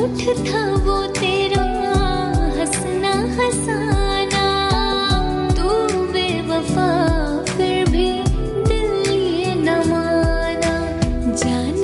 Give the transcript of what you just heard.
रूठ था वो तेरा, हंसना हंसाना। तू बेवफा, फिर भी दिल ये न माना। जान